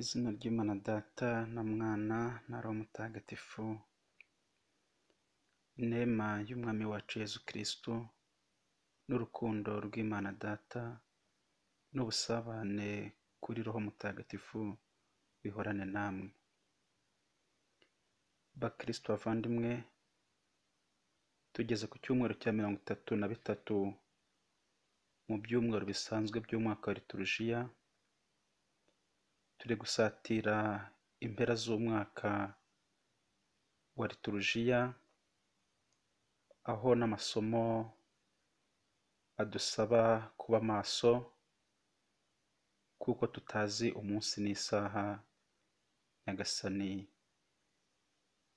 izina ry'Imana Data na Mwana na Roho Mutagatifu, inema y'Umwami wacu Yezu Kristo n'urukundo rw'Imana Data n'ubusabane kuri Roho Mutagatifu bihorane namwe. Bakristo bavandimwe, tugeze ku cyumweru cya mirongo itatu na bitatu mu byumweru bisanzwe by'umwaka wa Liturujia, turi gusatira impera z'umwaka wa Liturujia, aho n'amasomo adusaba kuba maso, kuko tutazi umunsi n'isaha Nyagasani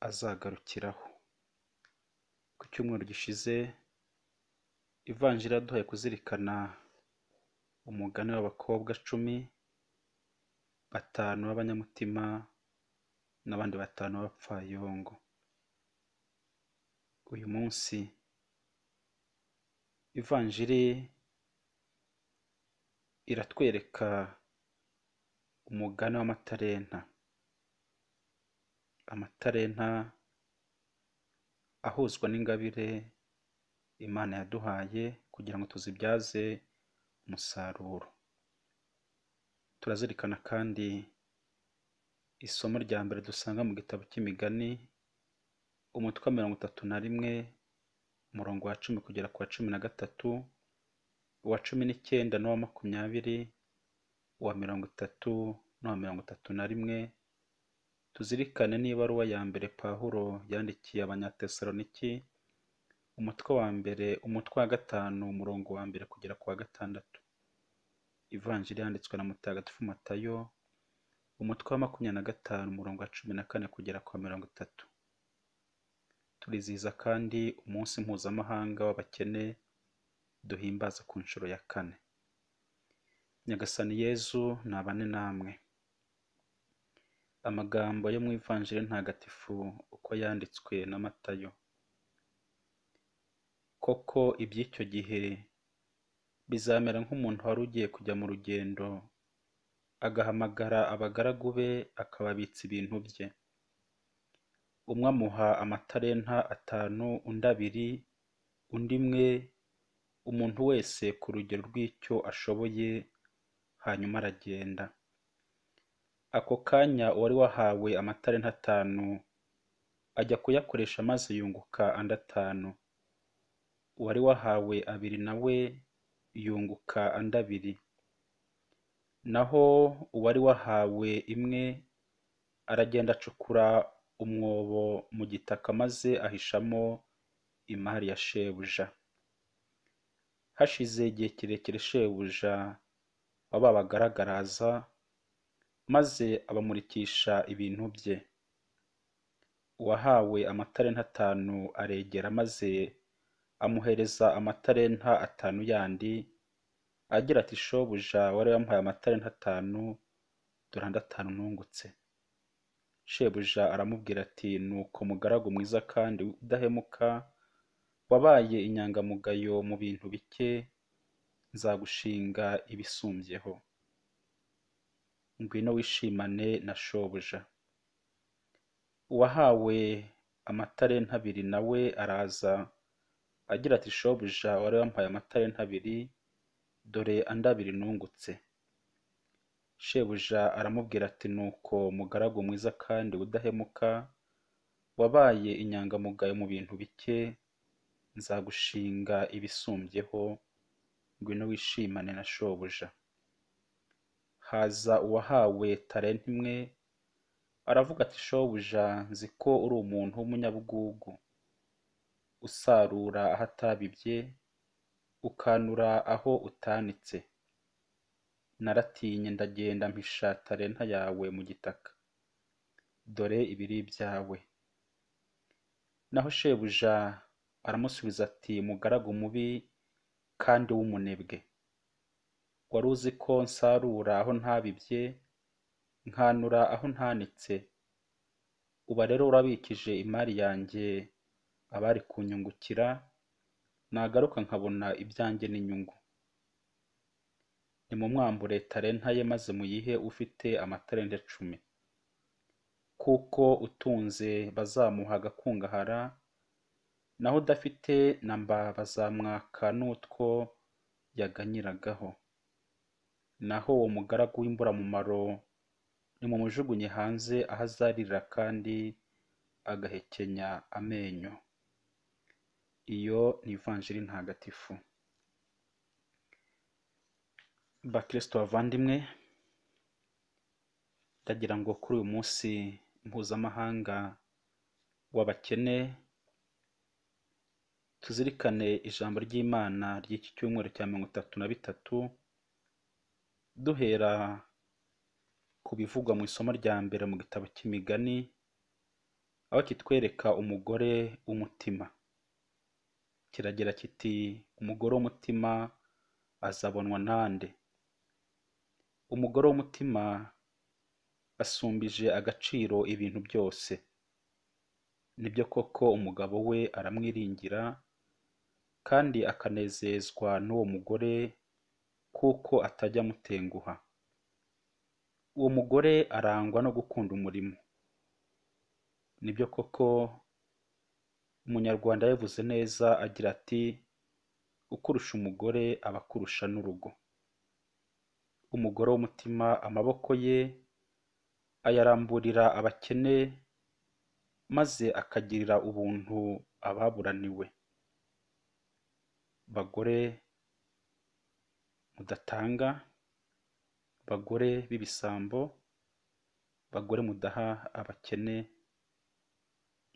azagarukiraho. Ku cyumweru gishize, Ivanjiri yaduhaye kuzirikana umugani w'abakobwa cumi, batanu b'abanyamutima n'abandi batanu b'abapfayongo. Uyu munsi Ivanjiri iratwereka umugani w'amatalenta. Amatalenta ahuzwa n'ingabire Imana yaduhaye kugira ngo tuzibyaze umusaruro. Turazirikana kandi isomo rya mbere dusanga mu gitabo cy'imigani, umutwe wa mirongo itatu na rimwe, umurongo wa cumi kugera ku wa cumi na gatatu, uwa cumi n'icyenda n'uwa makumyabiri, uwa mirongo itatu n'uwa mirongo itatu na rimwe, tuzirikane n'ibaruwa ya mbere Pawulo yandikiye Abanyatesaloniki, umutwe wa mbere, umutwe wa gatanu, umurongo wa mbere kugera ku wa gatandatu. Ivanjiri yanditswe na Mutagatifu Matayo, umutwe wa makumyabiri na gatanu, umurongo wa cumi na kane kugera ku mirongo itatu. Turizihiza kandi umunsi mpuzamahanga w'abakene, duhimbaza ku nshuro ya kane. Nyagasani Yezu nabane namwe. Amagambo yo mu Ivanjiri ntagatifu uko yanditswe na Matayo. Koko iby'icyo gihe bizamera nk'umuntu wari ugiye kujya mu rugendo, agahamagara abagaragu be akababitsa ibintu bye. Umwe amuha amatalenta atanu, undi abiri, undi imwe, umuntu wese ku rugero rw'icyo ashoboye, hanyuma aragenda. Ako kanya uwari wahawe amatalenta atanu ajya kuyakoresha maze yunguka andi atanu. Uwari wahawe abiri na we yunguka andi abiri. Naho uwari wahawe imwe aragenda acukura umwobo mu gitaka maze ahishamo imari ya shebuja. Hashize igihe kirekire shebuja wa ba bagaragu araza, maze abamurikisha ibintu bye. Uwahawe amatalenta atanu aregera maze amuhereza amatalenta atanu yandi, agira ati shobuja wari wampaye amatalenta atanu, dore andi atanu nungutse. Shebuja aramubwira ati nuko mugaragu mwiza kandi udahemuka, wabaye inyangamugayo mu bintu bike, nzagushinga ibisumbyeho. Ngwino wishimane na shobuja. Uwahawe amatalenta abiri na we araza, agira ati shobuja wari wampaye amatalenta abiri, dore andi abiri nungutse. Shebuja aramubwira ati nuko mugaragu mwiza kandi udahemuka, wabaye inyangamugayo mu bintu bike, nzagushinga ibisumbyeho, ngwino wishimane na shobuja. Haza uwahawe talenta imwe, aravuga ati shobuja nzi ko uri umuntu w'umunyabugugu, usarura aho atabibye, ukanura aho utanitse. Naratinye ndagenda mpisha talenta yawe mu gitaka. Dore ibiri ibyawe. Naho shebuja aramusubiza ati mugaragu mubi kandi w'umunebwe. Wari uzi ko nsarura aho ntabibye, nkanura aho ntanitse. Uba rero urabikije imari yanjye abari kunyungukira, nagaruka nkabona ibyanjye n'inyungu. nimumwambure talenta ye maze muyihe ufite amatalenta icumi kuko utunze bazamuha agakungahara naho udafite na mba bazamwaka n'utwo yaganyiragaho. Naho uwo mugaragu w'imburamumaro nimumujugunye hanze aho azarira kandi agahekenya amenyo. Iyo ni ivanjiri ntagatifu. Bakristo bavandimwe ndagira ngo kuri uyu munsi mpuzamahanga w'abakene tuzirikane ijambo ry'imana ry'iki cyumweru cya mirongo itatu na bitatu duhera ku bivugwa mu isomo rya mbere mu gitabo cy'imigani aho kitwereka umugore w'umutima. Kiragira kiti umugore w'umutima azabonwa nande? Umugore w'umutima asumbije agaciro ibintu byose. Nibyo koko umugabo we aramwiringira kandi akanezezwa n'uwo mugore kuko atajya amutenguha. Uwo mugore arangwa no gukunda umurimo. Nibyo koko umunyarwanda yavuze neza agira ati ukurusha umugore aba akurusha n'urugo. Umugore w'umutima amaboko ye ayaramburira abakene maze akagirira ubuntu ababuraniwe. Bagore mudatanga bagore b'ibisambo bagore mudaha abakene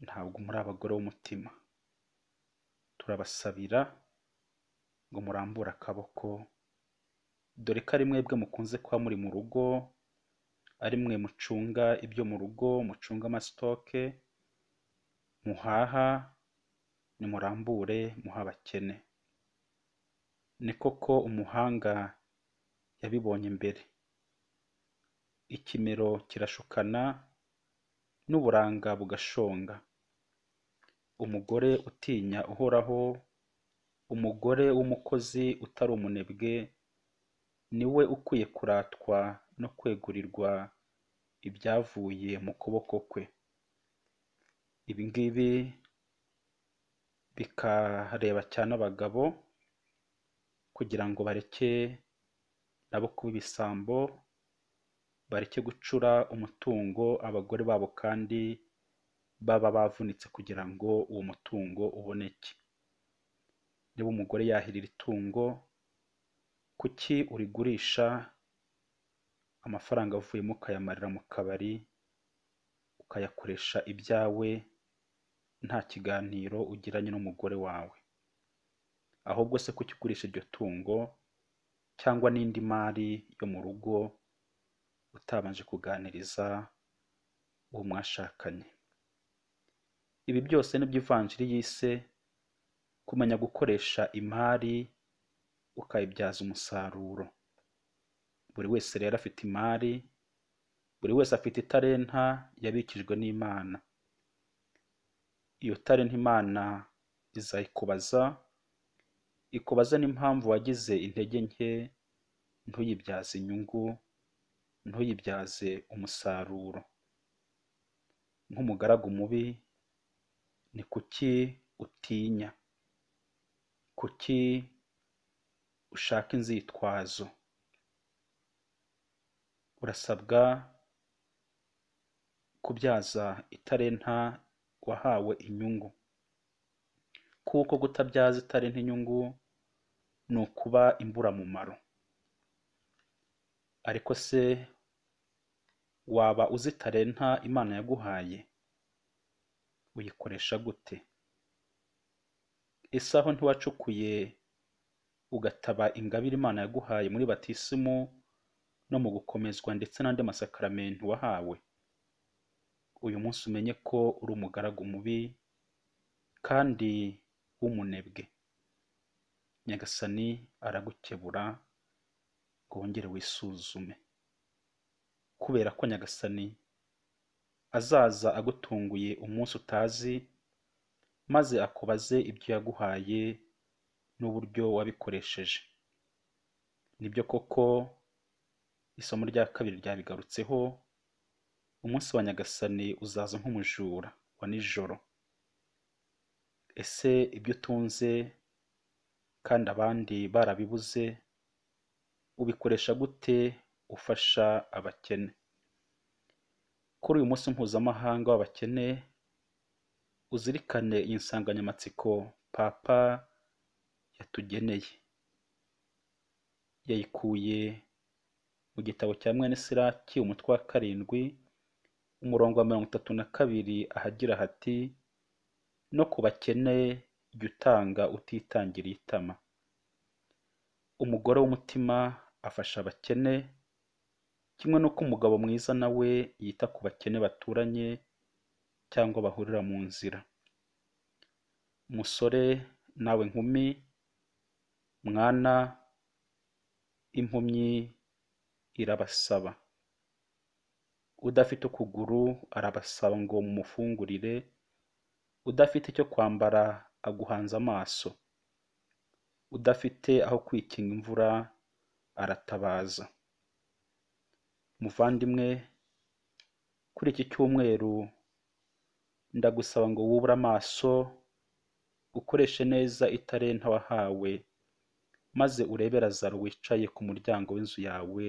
ntabwo muri abagore b'umutima. Turabasabira ngo murambure akaboko dore ko ari mwebwe mukunze kuba muri mu rugo ari mwe mucunga ibyo mu rugo mucunga amasitoke muhaha nimurambure muha abakene. Ni koko umuhanga yabibonye mbere ikimero kirashukana n'uburanga bugashonga. Umugore utinya uhoraho umugore w'umukozi utari umunebwe ni we ukwiye kuratwa no kwegurirwa ibyavuye mu kuboko kwe. Ibi ngibi bikareba cyane abagabo kugira ngo bareke nabo kuba ibisambo bareke gucura umutungo abagore babo kandi baba bavunitse kugira ngo uwo mutungo uboneke niba umugore yahirira itungo kuki urigurisha amafaranga avuyemo ukayamarira mu kabari ukayakoresha ibyawe nta kiganiro ugiranye n'umugore wawe? Ahubwo se kuki ugurisha iryo tungo cyangwa n'indi mari yo mu rugo utabanje kuganiriza uwo mwashakanye? Ibi byose ni byo ivanjiri yise kumenya gukoresha imari ukayibyaza umusaruro. Buri wese rero afite imari buri wese afite italenta yabikijwe n'imana. Iyo talenta imana izayikubaza ikubaza n'impamvu wagize intege nke ntuyibyaze inyungu ntuyibyaze umusaruro. Nk'umugaragu mubi ni kuki utinya? Kuki ushaka inzitwazo? Urasabwa kubyaza italenta wahawe inyungu. Kuko kutabyaza italenta inyungu ni ukuba imburamumaro ariko se waba uzi talenta imana yaguhaye? Uyikoresha gute? Ese aho ntiwacukuye ugataba ingabire imana yaguhaye muri batisimu no mu gukomezwa ndetse n'andi masakaramentu wahawe. Uyu munsi umenye ko uri umugaragu mubi kandi w'umunebwe. Nyagasani aragukebura ngo wongere wisuzume. Kubera ko nyagasani azaza agutunguye umunsi utazi maze akubaze ibyo yaguhaye n'uburyo wabikoresheje. Nibyo koko isomo rya kabiri ryabigarutseho umunsi wa nyagasani uzaza nk'umujura wa nijoro. Ese ibyo utunze kandi abandi barabibuze? Ubikoresha gute ufasha abakene? Kuri uyu munsi mpuzamahanga w'abakene uzirikane iyi nsanganyamatsiko papa yatugeneye. Yayikuye mu gitabo cya mwene siraki umutwe wa karindwi umurongo wa mirongo itatu na kabiri ahagira hati no ku bakene jya utanga utitangiriye itama. Umugore w'umutima afasha abakene kimwe n'uko umugabo mwiza nawe yita ku bakene baturanye cyangwa bahurira mu nzira. Musore nawe nkumi mwana impumyi irabasaba. Udafite ukuguru arabasaba ngo mumufungurire udafite icyo kwambara aguhanze amaso udafite aho kwikinga imvura aratabaza. Muvandimwe kuri iki cyumweru ndagusaba ngo wubure amaso ukoreshe neza italenta wahawe maze urebe lazaro wicaye ku muryango w'inzu yawe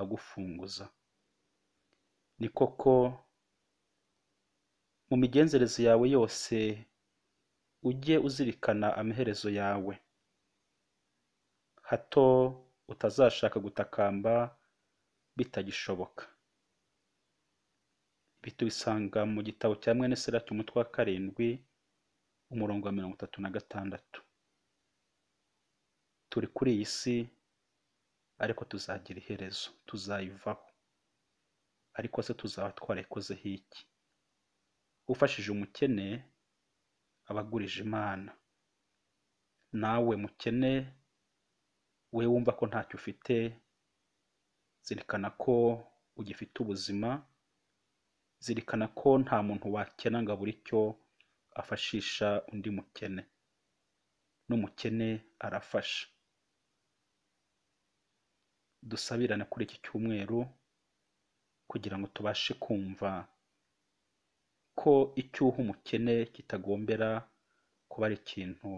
agufunguza. Ni koko mu migenzereze yawe yose ujye uzirikana amaherezo yawe. Hato utazashaka gutakamba bitagishoboka ibi tubisanga mu gitabo cya mwene serati umutwe wa karindwi umurongo wa mirongo itatu na gatandatu. Turi kuri iyi si ariko tuzagira iherezo tuzayivaho. Ariko se tuzaba twarayikozeho iki? Ufashije umukene aba agurije imana. Nawe mukene we wumva ko ntacyo ufite zirikana ko ugifite ubuzima zirikana ko nta muntu wakena ngo abure icyo afashisha undi mukene. N'umukene arafasha. Dusabirane kuri iki cyumweru kugira ngo tubashe kumva ko icyuho umukene kitagombera kuba ari ikintu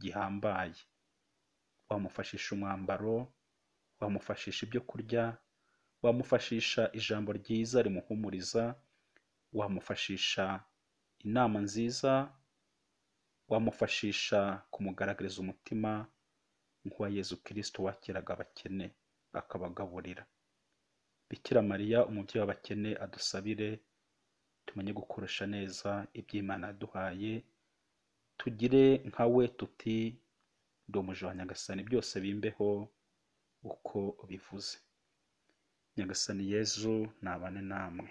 gihambaye. Wamufashisha umwambaro wamufashisha ibyo kurya wamufashisha ijambo ryiza rimuhumuriza wamufashisha inama nziza wamufashisha kumugaragariza umutima nk'uwa yezu kirisito wakiraga abakene akabagaburira bikira mariya umubyeyi w'abakene adusabire tumenye gukoresha neza iby'imana yaduhaye tugire nka we tuti ndi umuja wa nyagasani. Byose bimbeho uko bivuze. Nyagasani yezu nabane namwe.